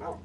Wow.